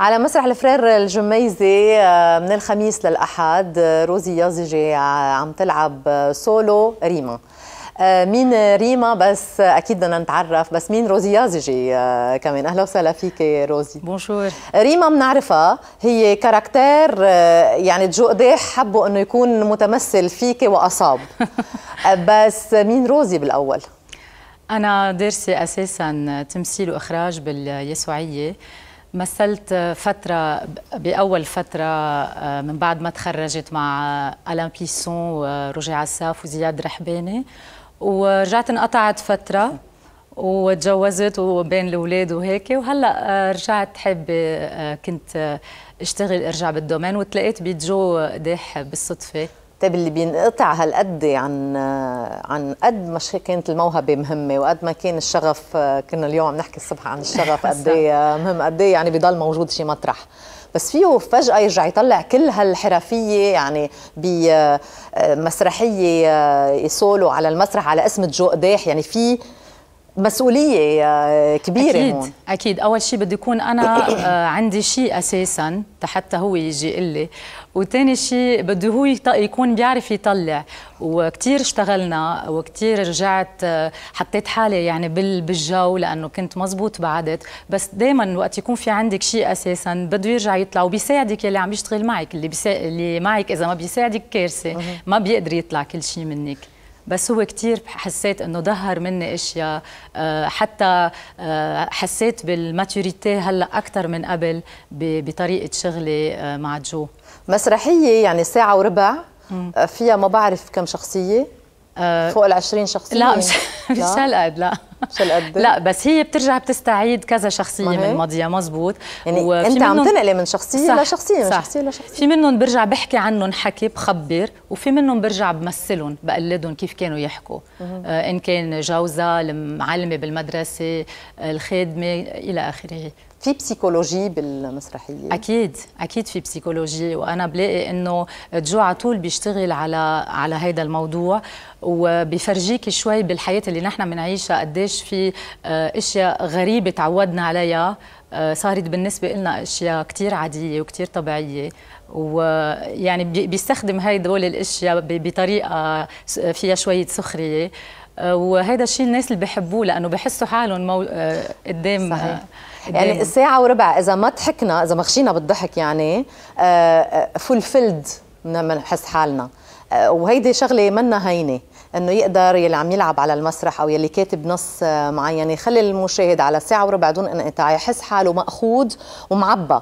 على مسرح الفرير الجميزي آه، من الخميس للأحد آه، روزي يازجي عم تلعب سولو ريما. آه، مين ريما؟ بس أكيد بدنا نتعرف. بس مين روزي يازجي كمان؟ أهلا وسهلا فيك روزي. bonjour ريما بنعرفها هي caractère يعني جو قديح حبو إنه يكون متمثل فيك وأصاب. بس مين روزي بالأول؟ أنا دارسه أساسا تمثيل وإخراج باليسوعية. مثلت فترة بأول فترة آه، من بعد ما تخرجت مع ألان بيسون وروجي عساف وزياد رحباني ورجعت انقطعت فترة وتجوزت وبين الأولاد وهيك وهلأ آه، رجعت حابة آه، كنت اشتغل ارجع بالدومين وتلاقيت بجو داح بالصدفة. طيب اللي بينقطع هالقد عن عن قد ما كانت الموهبة مهمة وقد ما كان الشغف كنا اليوم عم نحكي الصبح عن الشغف قد إيه مهم قد إيه يعني بضل موجود شي مطرح. بس فيه فجأة يرجع يطلع كل هالحرفية يعني بمسرحية يسولوا على المسرح على اسم جو قداح يعني في مسؤولية آه، كبيرة أكيد هون. أكيد. أول شيء بده يكون أنا آه، عندي شيء أساسا حتى هو يجي يقول لي. وثاني شيء بده هو يكون بيعرف يطلع. وكثير اشتغلنا وكثير رجعت آه، حطيت حالي يعني بالجو لأنه كنت مزبوط بعدت. بس دائما وقت يكون في عندك شيء أساسا بده يرجع يطلع وبيساعدك اللي عم يشتغل معك اللي, بيسا... اللي معك إذا ما بيساعدك كارثة ما بيقدر يطلع كل شيء منك. بس هو كثير حسيت إنه ظهر مني إشياء آه، حتى آه، حسيت بالماتوريتي هلأ أكثر من قبل بطريقة شغلي آه، مع جو. مسرحية يعني ساعة وربع فيها ما بعرف كم شخصية. فوق ال 20 شخصية. لا مش مش هالقد لا. مش هالقد. لا بس هي بترجع بتستعيد كذا شخصية من ماضيها مزبوط يعني أنت عم تنقلي من شخصية صح لشخصيه من شخصية لشخصيه في منهم برجع بحكي عنهم حكي بخبر وفي منهم برجع بمثلهم بقلدهم كيف كانوا يحكوا. آه إن كان جوزة المعلمة بالمدرسة الخادمة إلى آخره. في psychologie بالمسرحية. أكيد أكيد في psychologie. وأنا بلاقي إنه جو على طول بيشتغل على على هذا الموضوع وبيفرجيك شوي بالحياة اللي نحن بنعيشها قديش في آه، أشياء غريبة تعودنا عليها. آه، صارت بالنسبة لنا أشياء كثير عادية وكثير طبيعية. ويعني بيستخدم هدول الأشياء بطريقة فيها شوية سخرية. آه، وهذا الشيء الناس اللي بحبوه لأنه بحسوا حالهم مو... قدام صحيح. يعني ساعة وربع إذا ما ضحكنا إذا ما خشينا بالضحك يعني fulfilled بنحس حالنا. وهيدي شغلة منا هينة إنه يقدر يلي عم يلعب على المسرح أو يلي كاتب نص معين يخلي المشاهد على ساعة وربع دون انقطاع يحس حاله مأخوذ ومعبى.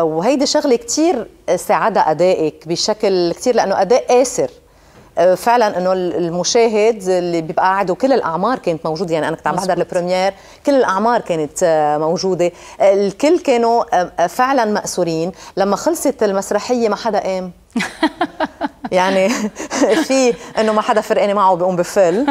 وهيدي شغلة كثير ساعدها أدائك بشكل كثير لأنه أداء آسر فعلا إنه المشاهد اللي بيبقى قاعد وكل الأعمار كانت موجودة. يعني أنا كنت عم بحضر ال première كل الأعمار كانت آه، موجودة. الكل كانوا آه، فعلا مأسورين. لما خلصت المسرحية ما حدا قام. يعني في إنه ما حدا فرقاني معه بيقوم بفل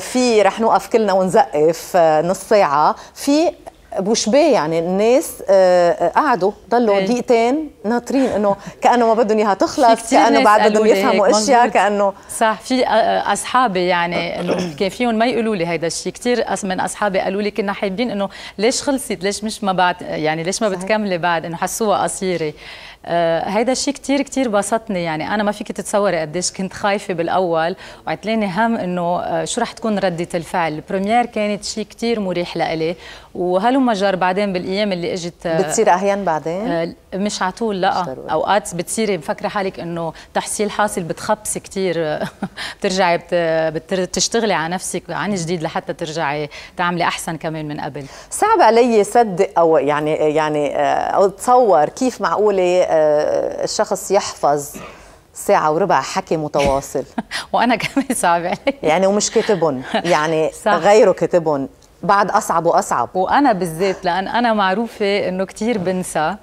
في رح نوقف كلنا ونزقف نص ساعة. في بوشبيه يعني الناس آه، آه، قعدوا ضلوا إيه. دقيقتين ناطرين إنه كأنه ما بدهم إياها تخلص كأنه بعد بدهم يفهموا أشياء كأنه صح في آه، أصحابي يعني انه كان فيهم ما يقولوا لي هيدا الشيء كثير من أصحابي قالوا لي كنا حابين إنه ليش خلصت ليش مش ما بعد يعني ليش ما بتكملي بعد؟ إنه حسوها قصيرة. هيدا الشيء كثير كثير بسطني. يعني أنا ما فيك تتصوري قديش كنت خايفة بالأول. وعتلاني هم إنه آه شو رح تكون ردة الفعل. البريمير كانت شيء كثير مريح لإلي. وهلو جر بعدين بالأيام اللي إجت آه بتصير اهين بعدين؟ آه مش على طول لأ. أوقات بتصيري مفكرة حالك إنه تحصيل حاصل بتخبصي كثير بترجعي بتشتغلي على نفسك عن جديد لحتى ترجعي تعملي أحسن كمان من قبل. صعب علي صدق أو يعني يعني آه، اتصور كيف معقولة آه، الشخص يحفظ ساعة وربع حكي متواصل وأنا كمان صعب علي يعني ومش كاتبهم يعني صح. غيره كاتبهم بعد أصعب وأصعب وأنا بالذات لأن أنا معروفة إنه كثير بنسى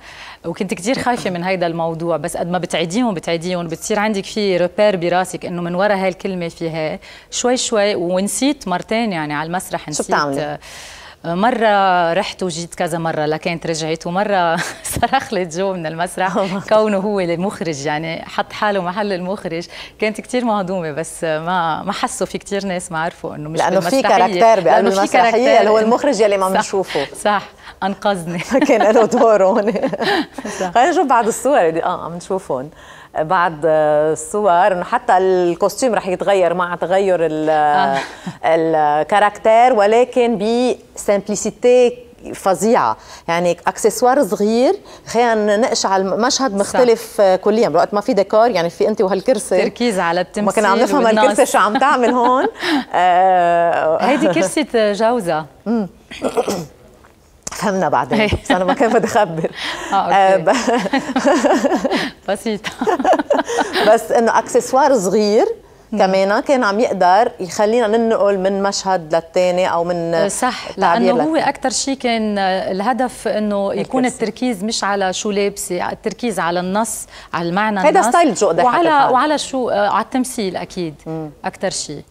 وكنت كثير خايفة من هيدا الموضوع بس قد ما بتعيديهم بتعيديهم بتصير عندك في ريبير براسك إنه من ورا هاي الكلمة فيها شوي شوي ونسيت مرتين يعني على المسرح نسيت شو بتعملي؟ مرة رحت وجيت كذا مرة لكنت رجعت ومرة صرخ لي جو من المسرح. كونه هو المخرج يعني حط حاله محل المخرج. كانت كثير مهضومة بس ما ما حسوا في كثير ناس ما عرفوا إنه مش لأنه في كاركتير بقلب المسرحية اللي هو المخرج يلي ما بنشوفه. صح. أنقذني. كان له دور هون. خلينا نشوف بعض الصور. اللي آه عم نشوفهم. بعض الصور إنه حتى ال costume رح يتغير مع تغير آه. ال caractère ولكن ب simplicité فظيعة. يعني accessoire صغير خلينا نناقش على المشهد مختلف صح. كليا وقت ما في ديكور يعني في أنت وهالكرسي. تركيز على التمثيل ما كنا عم نفهم الكرسي شو عم تعمل هون. آه. هيدي كرسي جوزه فهمنا بعدين. بس أنا ما كان بدي اخبر آه okay. آه بسيطة. بس إنه اكسسوار صغير كمان كان عم يقدر يخلينا ننقل من مشهد للثاني أو من آه، صح لأنه هو أكثر شيء كان الهدف إنه يكون التركيز مش على شو لابسة التركيز على النص على المعنى هذا style jeu وعلى وعلى شو آه، على التمثيل أكيد أكثر شيء.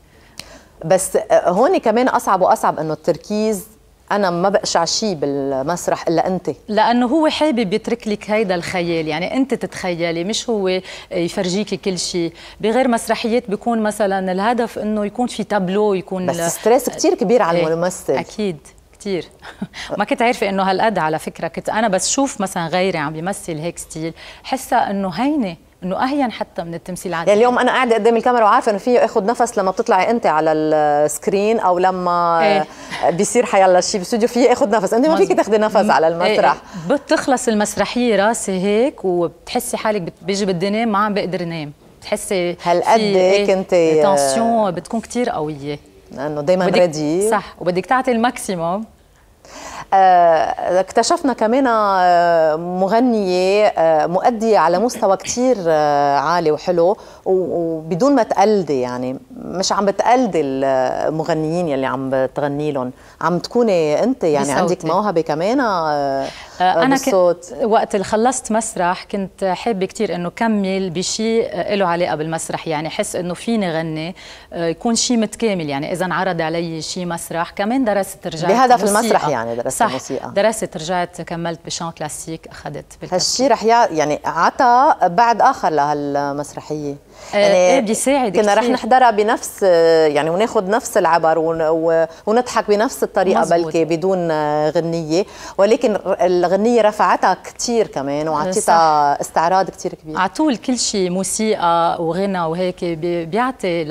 بس آه، هون كمان أصعب وأصعب إنه التركيز أنا ما بقشع شيء بالمسرح إلا أنت. لأنه هو حابب يترك لك هيدا الخيال. يعني أنت تتخيلي مش هو يفرجيكي كل شيء بغير مسرحيات بيكون مثلا الهدف إنه يكون في تابلو يكون بس stress كثير كبير على إيه، الممثل. أكيد كثير ما كنت عارفة إنه هالقد على فكرة. كنت أنا بس شوف مثلا غيري عم بيمثل هيك style. حسها إنه هينة. إنه أهين حتى من التمثيل العادي يعني اليوم أنا قاعدة قدام الكاميرا وعارفة إنه فيه اخذ نفس لما بتطلعي أنت على ال screen أو لما إيه؟ بيصير حيلا شيء بالاستوديو فيه اخذ نفس. أنت ما فيك تاخذي نفس على إيه، المسرح. إيه بتخلص المسرحية راسي هيك وبتحسي حالك بيجي بدي نام ما عم بقدر أنام. بتحسي هالقد هيك أنت؟ tension بتكون كثير قوية. لأنه دائما ready صح. وبدك تعطي ال maximum. اكتشفنا كمان آه، مغنية آه، مؤدية على مستوى كتير عالي وحلو وبدون ما تقلدي يعني مش عم بتقلدي المغنيين يلي عم بتغني لهم عم تكوني انت يعني بصوتي. عندك موهبة كمان أنا بالصوت. وقت اللي خلصت مسرح كنت حابة كتير إنه كمل بشيء له علاقة بالمسرح. يعني حس إنه فيني غني يكون شيء متكامل. يعني إذا انعرض علي شيء مسرح كمان درست رجعت بهدف المسرح يعني درست صح الموسيقى. درست رجعت كملت بشان كلاسيك أخذت هالشيء رح يعني عطى بعد آخر لهالمسرحية. آه، يعني إيه بيساعد كنا رح نحضرها بنفس يعني وناخذ نفس العبر ونضحك بنفس الطريقة مزبوط. بلكي بدون غنية. ولكن الغنية رفعتها كثير كمان وعطيتها استعراض كثير كبير. على طول كل شيء موسيقى وغنى وهيك بيعطي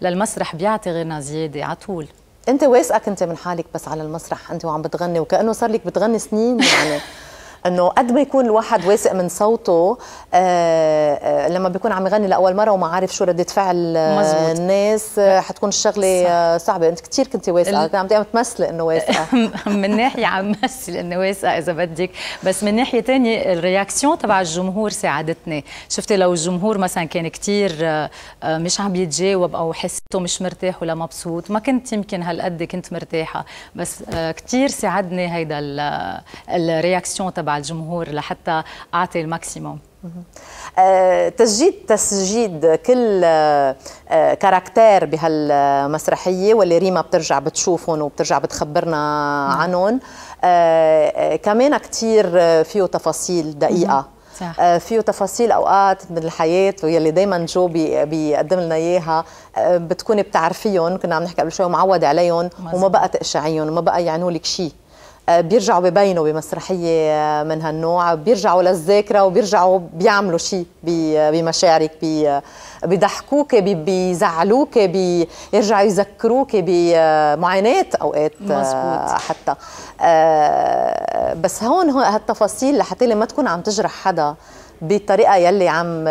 للمسرح بيعطي غنى زيادة على طول. أنت واثقه كنت من حالك بس على المسرح أنت وعم بتغني وكأنه صار لك بتغني سنين يعني. إنه قد ما يكون الواحد واثق من صوته آه آه لما بيكون عم يغني لأول مرة وما عارف شو ردة فعل آه الناس آه حتكون الشغلة آه صعبة. أنت كثير كنت واثقة. عم تمثلي إنه واثقة. من ناحية عم مثل إنه واثقة إذا بدك. بس من ناحية ثانية ال réaction تبع الجمهور ساعدتني. شفتي لو الجمهور مثلا كان كثير مش عم بيتجاوب أو حسيته مش مرتاح ولا مبسوط. ما كنت يمكن هالقد كنت مرتاحة. بس كثير ساعدني هيدا ال réaction تبع تبع الجمهور لحتى أعطي ال maximum. آه، تجسيد تجسيد كل آه، caractère بهالمسرحية واللي ريما بترجع بتشوفهم وبترجع بتخبرنا. عنهم. آه، كمان كثير فيه تفاصيل دقيقة. صح. فيه تفاصيل أوقات من الحياة واللي دائما جو بيقدم لنا إياها. بتكوني بتعرفيهم. كنا عم نحكي قبل شوي معود عليهم وما بقى تقشعيهم وما بقى يعنوا لك شيء بيرجعوا ببينوا بمسرحية آه، من هالنوع بيرجعوا للذاكرة وبيرجعوا بيعملوا شيء بمشاعرك بيضحكوك بيزعلوك بيرجعوا يذكروك بمعاناة أوقات آه، مزبوط. حتى بس هون هالتفاصيل لحتى ما تكون عم تجرح حدا بالطريقة يلي عم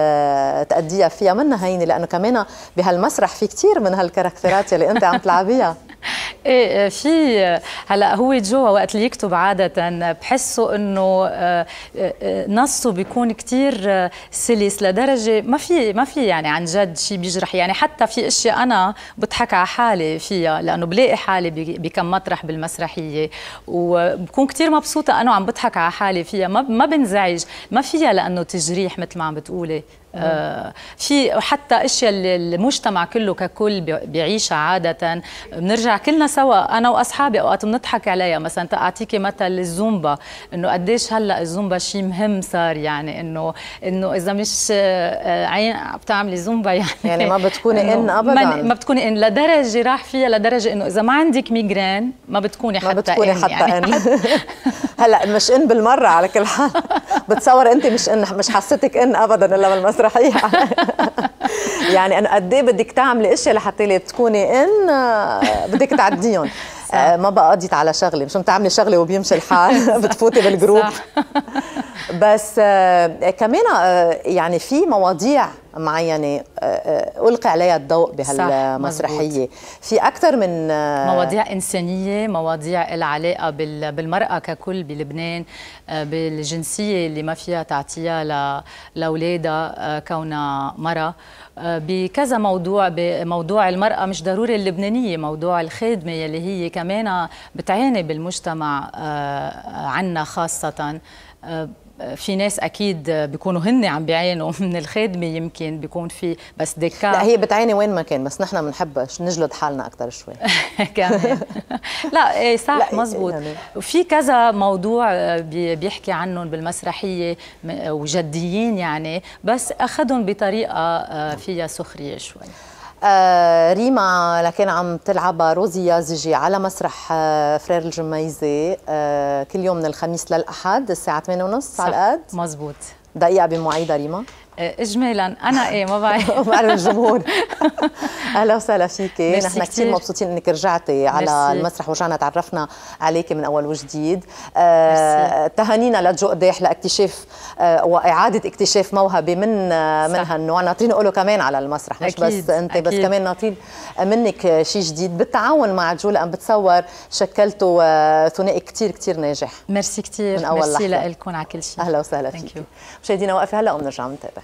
تأديها فيها منا هينه لأنه كمان بهالمسرح في كثير من هالكاركترات يلي أنت عم تلعبيها إيه في هلا هو جوا وقت اللي يكتب عادة بحسه إنه آه، آه، نصه بيكون كثير سلس لدرجة ما في ما في يعني عن جد شيء بيجرح. يعني حتى في أشياء أنا بضحك على حالي فيها لأنه بلاقي حالي بكم مطرح بالمسرحية. وبكون كثير مبسوطة انه عم بضحك على حالي فيها. ما ما بنزعج ما فيها لأنه تجريح مثل ما عم بتقولي. آه في حتى أشياء المجتمع كله ككل بيعيشها عادة. بنرجع كلنا سوا أنا وأصحابي أوقات بنضحك عليها. مثلا تعطيكي مثل الزومبا إنه قديش هلأ الزومبا شيء مهم صار يعني إنه إنه إذا مش آه، عين بتعملي زومبا يعني يعني ما بتكوني إن ابدا. ما بتكوني in لدرجة راح فيها لدرجة إنه إذا ما عندك migraine ما بتكوني حتى ما بتكوني حتى يعني. in. هلأ مش in بالمرة على كل حال. بتصور أنت مش in مش حسيتك in ابدا إلا بالمسرحية. يعني أنا قد إيه بدك تعملي اشياء لحتى تكوني in بدك تعديهم. آه ما بقى قضيت على شغله مش بتعملي شغله وبيمشي الحال؟ بتفوتي بال groupe. بس آه كمان آه يعني في مواضيع معينه آه، آه، ألقي عليها الضوء بهالمسرحية. في أكثر من آه، مواضيع إنسانية مواضيع لها علاقة بالمرأة ككل بلبنان بالجنسية اللي ما فيها تعطيها لأولادها كونها مرأة. بكذا موضوع بموضوع المرأة مش ضروري اللبنانية موضوع الخدمة يلي هي كمان بتعاني بالمجتمع عنا خاصة. في ناس أكيد بيكونوا هن عم بيعانوا من الخدمه يمكن بيكون في بس دكا. لا هي بتعاني وين ما كان بس نحن بنحب نجلد حالنا أكثر شوي. كمان. لا إيه صح مزبوط يعني. وفي كذا موضوع آه، بيحكي عنهم بالمسرحية وجديين يعني بس أخذهم بطريقة آه، فيها سخرية شوي. آه ريما لكن عم تلعب روزي يازجي على مسرح آه فرير الجميزة آه كل يوم من الخميس للأحد الساعة 8:30 على القد مزبوط. دقيقة بمواعيدها ريما. اجمالا. أنا إيه ما بعرف. بعرف الجمهور. أهلا وسهلا فيكي نحن كثير مبسوطين إنك رجعتي على المسرح ورجعنا تعرفنا عليك من أول وجديد. آه تهانينا لجو قديح لاكتشاف آه وإعادة اكتشاف موهبة من آه من هالنوع ناطرين نقوله كمان على المسرح مش أكيد. بس انت أكيد. بس كمان ناطرين منك شيء جديد. بالتعاون مع جو لأن بتصور شكلتوا آه ثنائي كثير كثير ناجح. ميرسي كثير ميرسي لكم على كل شيء. أهلا وسهلا فيك. مشاهدينا وقفه هلا وبنرجع بنتابع